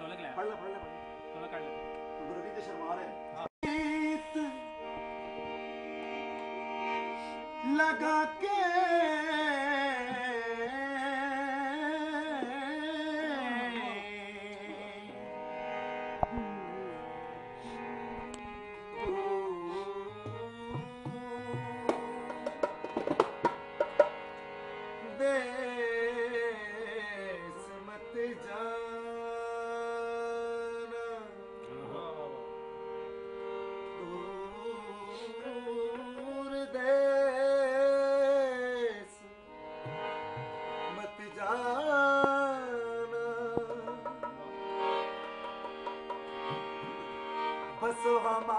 ढोलक लाया पढ़ ला पढ़ ला पढ़ ढोलक काट ला तो गुरु जी शर्मा रहे लगा के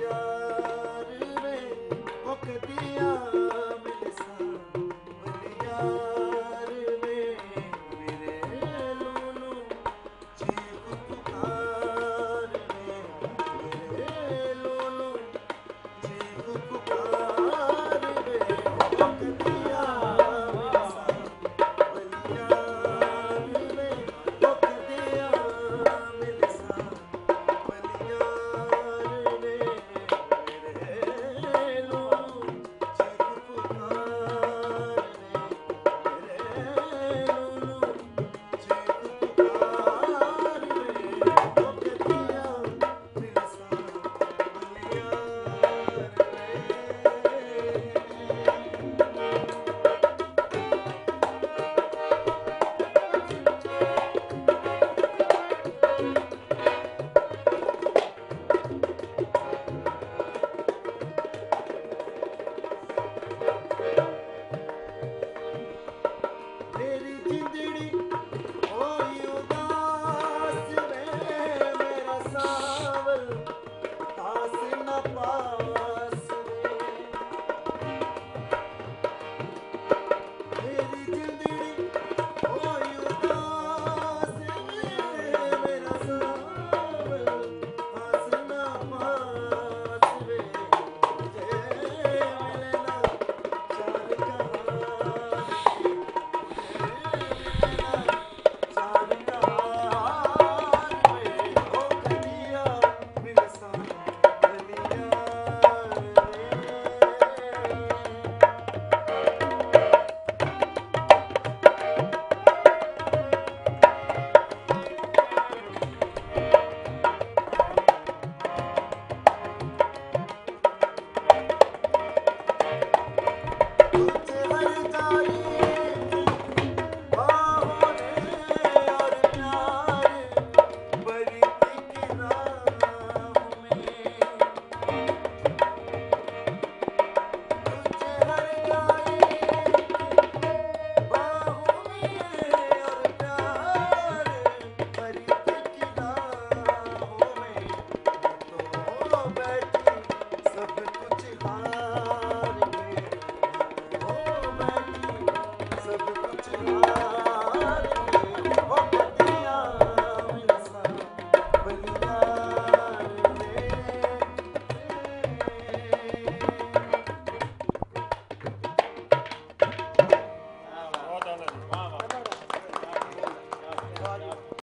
Yeah.